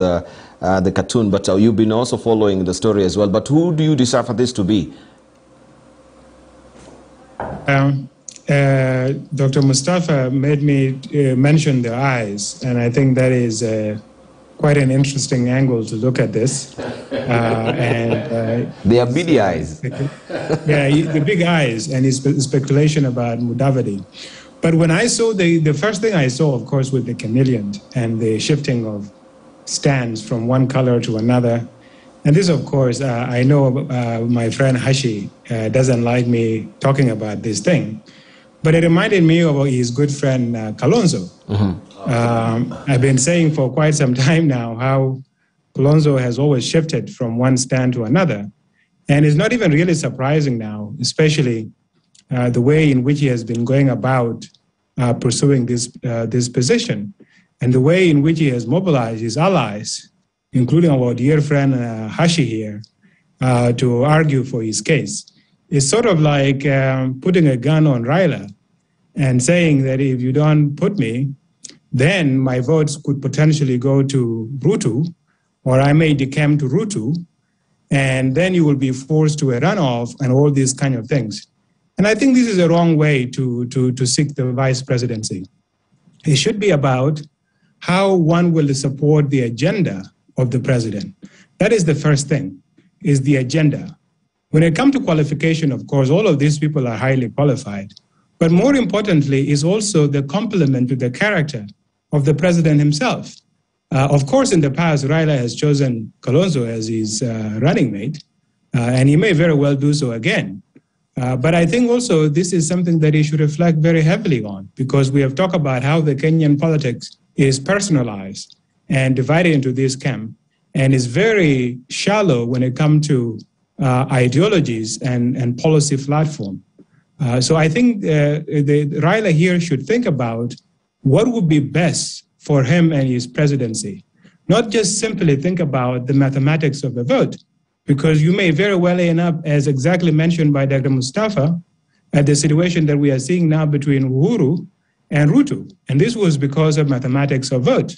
the, uh, the cartoon, but uh, you've been also following the story as well. But who do you decipher this to be? Um, uh, Dr. Mustafa made me uh, mention the eyes, and I think that is uh, quite an interesting angle to look at this. Uh, and they are beady eyes. yeah, the big eyes, and his speculation about Mudavadi. But when I saw the, the first thing I saw, of course, with the chameleon and the shifting of stands from one color to another. And this, of course, uh, I know uh, my friend Hashi uh, doesn't like me talking about this thing, but it reminded me of his good friend uh, Kalonzo. Mm-hmm. Um, I've been saying for quite some time now how Kalonzo has always shifted from one stand to another. And it's not even really surprising now, especially uh, the way in which he has been going about uh, pursuing this, this position and the way in which he has mobilized his allies, including our dear friend uh, Hashi here, uh, to argue for his case, is sort of like um, putting a gun on Raila and saying that if you don't put me, then my votes could potentially go to Ruto, or I may decamp to Ruto, and then you will be forced to a runoff and all these kind of things. And I think this is a wrong way to, to, to seek the vice presidency. It should be about how one will support the agenda of the president. That is the first thing, is the agenda. When it comes to qualification, of course, all of these people are highly qualified. But more importantly is also the complement to the character of the president himself. Uh, of course, in the past, Raila has chosen Kalonzo as his uh, running mate, uh, and he may very well do so again. Uh, but I think also this is something that he should reflect very heavily on, because we have talked about how the Kenyan politics is personalized and divided into this camp and is very shallow when it comes to uh, ideologies and, and policy platform. Uh, so I think uh, the, Raila here should think about what would be best for him and his presidency, not just simply think about the mathematics of the vote, because you may very well end up, as exactly mentioned by Dr. Mustafa, at the situation that we are seeing now between Uhuru and Ruto. And this was because of mathematics of vote.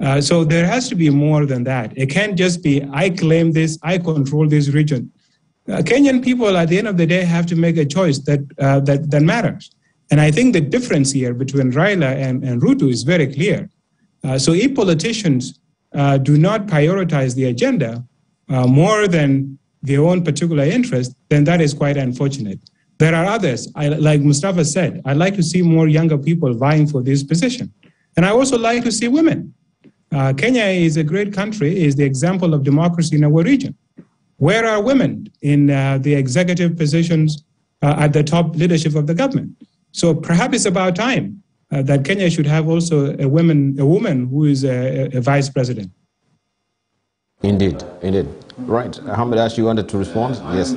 Uh, so there has to be more than that. It can't just be, I claim this, I control this region. Uh, Kenyan people, at the end of the day, have to make a choice that, uh, that, that matters. And I think the difference here between Raila and, and Ruto is very clear. Uh, so if politicians uh, do not prioritize the agenda uh, more than their own particular interest, then that is quite unfortunate. There are others, I, like Mustafa said, I'd like to see more younger people vying for this position. And I also like to see women. Uh, Kenya is a great country, is the example of democracy in our region. Where are women in uh, the executive positions uh, at the top leadership of the government? So perhaps it's about time uh, that Kenya should have also a woman, a woman who is a, a vice president. Indeed, indeed. Right. Ahmed Hashi, you wanted to respond? Yes.